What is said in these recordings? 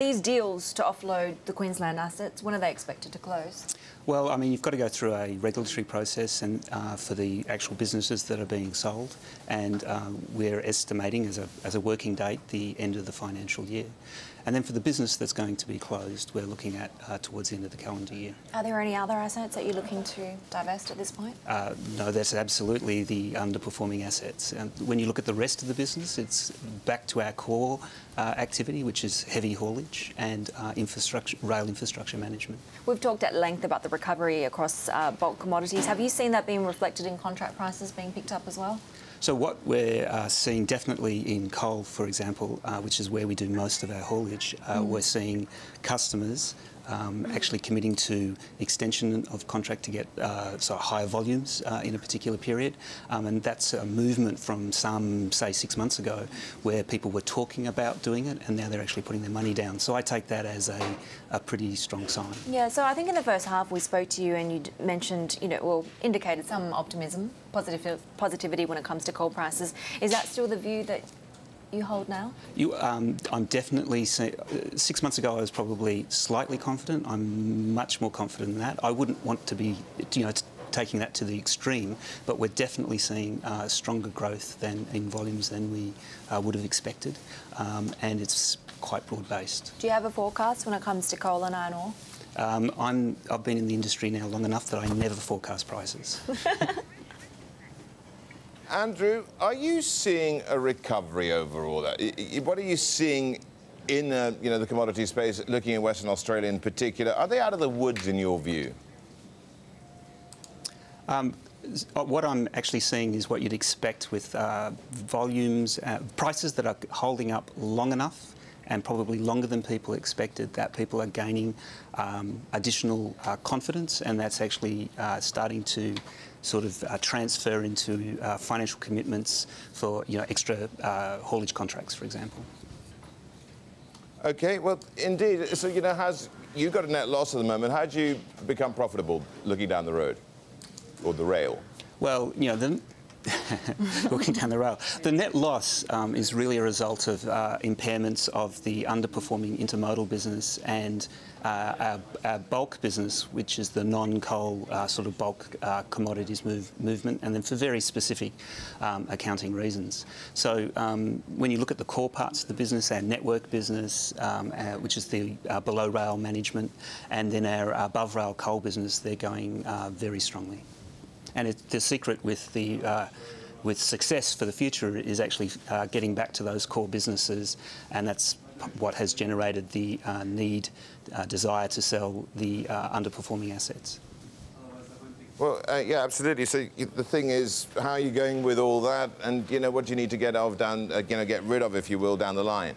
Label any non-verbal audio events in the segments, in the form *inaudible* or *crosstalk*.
These deals to offload the Queensland assets, when are they expected to close? Well, I mean, you've got to go through a regulatory process and uh, for the actual businesses that are being sold, and um, we're estimating as a, as a working date the end of the financial year. And then for the business that's going to be closed, we're looking at uh, towards the end of the calendar year. Are there any other assets that you're looking to divest at this point? Uh, no, that's absolutely the underperforming assets. And when you look at the rest of the business, it's back to our core uh, activity, which is heavy haulage and uh, infrastructure, rail infrastructure management. We've talked at length about the recovery across uh, bulk commodities. Have you seen that being reflected in contract prices being picked up as well? So what we're uh, seeing definitely in coal, for example, uh, which is where we do most of our haulage, uh, mm. we're seeing customers um, actually committing to extension of contract to get uh, so higher volumes uh, in a particular period. Um, and that's a movement from some, say, six months ago, where people were talking about doing it and now they're actually putting their money down. So I take that as a, a pretty strong sign. Yeah, so I think in the first half we spoke to you and you mentioned, you know, well, indicated some optimism, positive, positivity when it comes to coal prices. Is that still the view that you hold now? You, um, I'm definitely six months ago. I was probably slightly confident. I'm much more confident than that. I wouldn't want to be, you know, taking that to the extreme, but we're definitely seeing uh, stronger growth than in volumes than we uh, would have expected, um, and it's quite broad based. Do you have a forecast when it comes to coal and iron ore? Um, I'm, I've been in the industry now long enough that I never forecast prices. *laughs* Andrew, are you seeing a recovery overall? What are you seeing in uh, you know, the commodity space, looking at Western Australia in particular? Are they out of the woods in your view? Um, what I'm actually seeing is what you'd expect with uh, volumes, uh, prices that are holding up long enough and probably longer than people expected, that people are gaining um, additional uh, confidence and that's actually uh, starting to sort of uh, transfer into uh, financial commitments for you know extra uh, haulage contracts, for example. Okay, well, indeed. So you know, has you've got a net loss at the moment? How do you become profitable looking down the road or the rail? Well, you know, the, *laughs* walking down the rail. The net loss um, is really a result of uh, impairments of the underperforming intermodal business and uh, our, our, bulk business, which is the non-coal uh, sort of bulk uh, commodities move, movement, and then for very specific um, accounting reasons. So um, when you look at the core parts of the business, our network business, um, uh, which is the uh, below rail management, and then our above rail coal business, they're going very strongly. And the secret with the uh, with success for the future is actually uh, getting back to those core businesses, and that's what has generated the uh, need, uh, desire to sell the uh, underperforming assets. Well, uh, yeah, absolutely. So the thing is, how are you going with all that, and you know, what do you need to get of down, you know, get rid of, if you will, down the line?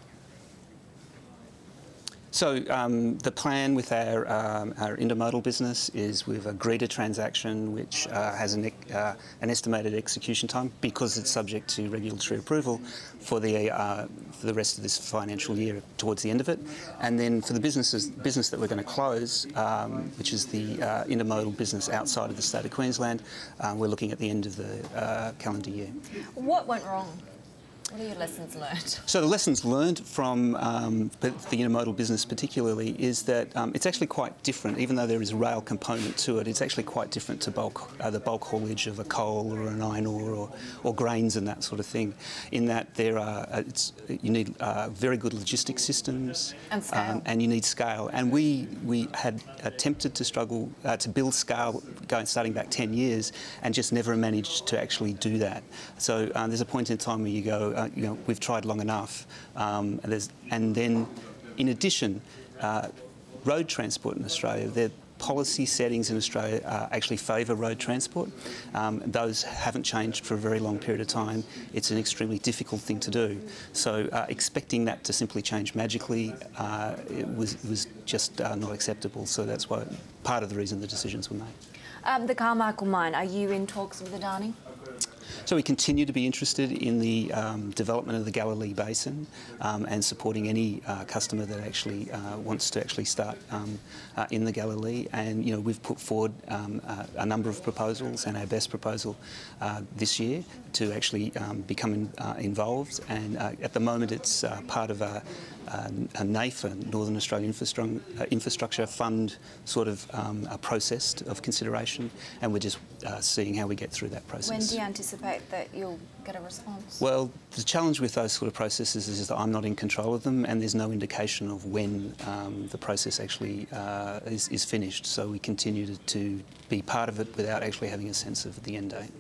So um, the plan with our, um, our intermodal business is we've agreed a transaction which uh, has an, uh, an, estimated execution time because it's subject to regulatory approval for the, uh, for the rest of this financial year towards the end of it. And then for the businesses, business that we're going to close, um, which is the uh, intermodal business outside of the state of Queensland, uh, we're looking at the end of the uh, calendar year. What went wrong? What are your lessons learned? So the lessons learned from um, the, intermodal business particularly is that um, it's actually quite different, even though there is a rail component to it, it's actually quite different to bulk, uh, the bulk haulage of a coal or an iron ore or, or grains and that sort of thing, in that there are, uh, you need uh, very good logistics systems. And scale. Um, and you need scale. And we, we had attempted to struggle uh, to build scale going starting back 10 years and just never managed to actually do that. So uh, there's a point in time where you go, uh, you know, we've tried long enough. Um, and, and, then, in addition, uh, road transport in Australia, the policy settings in Australia uh, actually favour road transport. Um, those haven't changed for a very long period of time. It's an extremely difficult thing to do. So uh, expecting that to simply change magically uh, it was, was just uh, not acceptable. So that's why part of the reason the decisions were made. Um, the Carmichael mine, are you in talks with the Adani? So we continue to be interested in the um, development of the Galilee Basin um, and supporting any uh, customer that actually uh, wants to actually start um, uh, in the Galilee. And you know we've put forward um, a number of proposals, and our best proposal uh, this year to actually um, become in, uh, involved. And uh, at the moment, it's part of a uh, a Northern Australian Infrastru- uh, Infrastructure Fund, sort of um, a process of consideration, and we're just uh, seeing how we get through that process. When do you anticipate that you'll get a response? Well, the challenge with those sort of processes is that I'm not in control of them, and there's no indication of when um, the process actually uh, is, is finished. So we continue to, to be part of it without actually having a sense of the end date.